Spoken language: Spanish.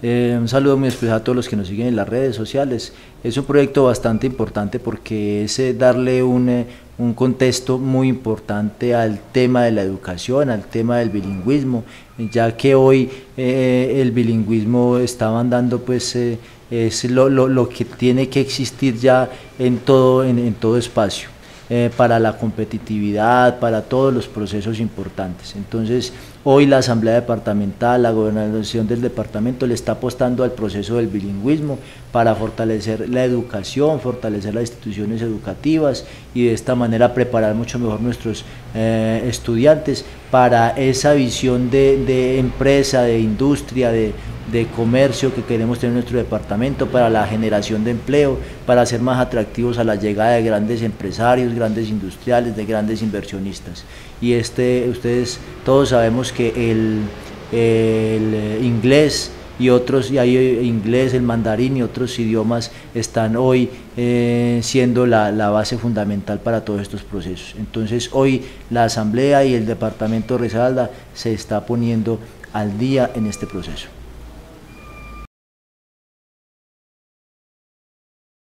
Eh, un saludo muy especial a todos los que nos siguen en las redes sociales. Es un proyecto bastante importante porque es eh, darle un, eh, un, contexto muy importante al tema de la educación, al tema del bilingüismo, ya que hoy el bilingüismo está mandando pues es lo, lo, lo, que tiene que existir ya en todo, en, en todo espacio. Eh, para la competitividad, para todos los procesos importantes. Entonces, hoy la Asamblea Departamental, la gobernación del departamento le está apostando al proceso del bilingüismo para fortalecer la educación, fortalecer las instituciones educativas y de esta manera preparar mucho mejor nuestros eh, estudiantes para esa visión de, de empresa, de industria, de, de comercio que queremos tener en nuestro departamento, para la generación de empleo, para ser más atractivos a la llegada de grandes empresarios, grandes industriales, de grandes inversionistas. Y este, ustedes todos sabemos que el, el inglés y otros, y hay inglés, el mandarín y otros idiomas están hoy eh, siendo la, la, base fundamental para todos estos procesos. Entonces hoy la Asamblea y el Departamento de Resalda se está poniendo al día en este proceso.